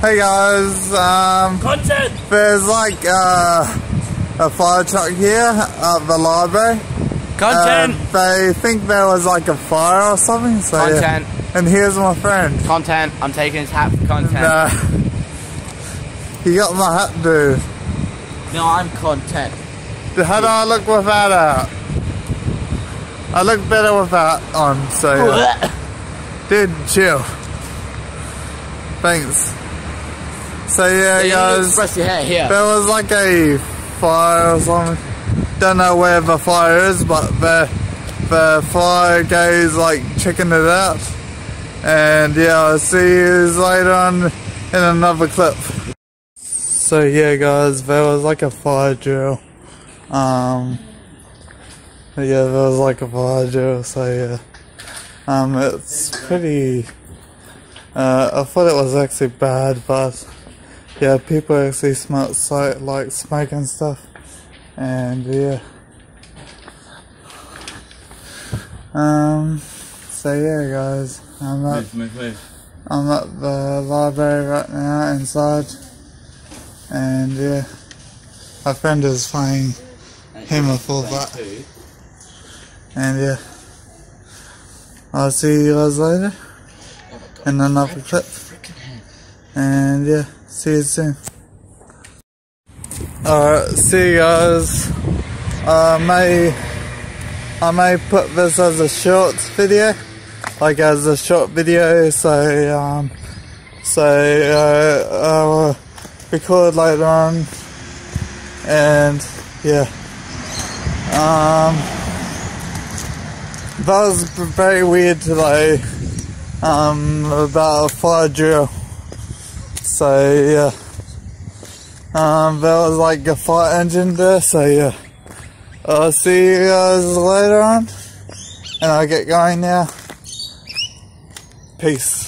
Hey guys, um, Content! there's like uh, a fire truck here at the library. Content! Uh, they think there was like a fire or something. So yeah. Content. And here's my friend. Content. I'm taking his hat for content. Uh, he got my hat, dude. No, I'm content. How do I look without that out? I look better with that on, so yeah. Dude, chill. Thanks. So yeah, You guys, express your hair here. there was like a fire or something. Don't know where the fire is, but the the fire guy's like checking it out. And yeah, I'll see you later on in another clip. So yeah, guys, there was like a fire drill. Um, yeah, there was like a fire drill. So yeah, um, it's pretty. Uh, I thought it was actually bad, but yeah, people actually smell so, like smoke and stuff, and yeah. Um. So yeah, guys, I'm at Move, move, move. I'm at the library right now inside, and yeah, my friend is playing him a full bat, and yeah, I'll see you guys later. In another clip, and yeah, see you soon. Alright, see you guys. I may I may put this as a shorts video, like as a short video, so um, so uh, I'll record later on, and yeah, um, that was very weird today um about a fire drill, so yeah. Um, there was like a fire engine there, so yeah. I'll see you guys later on, and I'll get going now. Peace.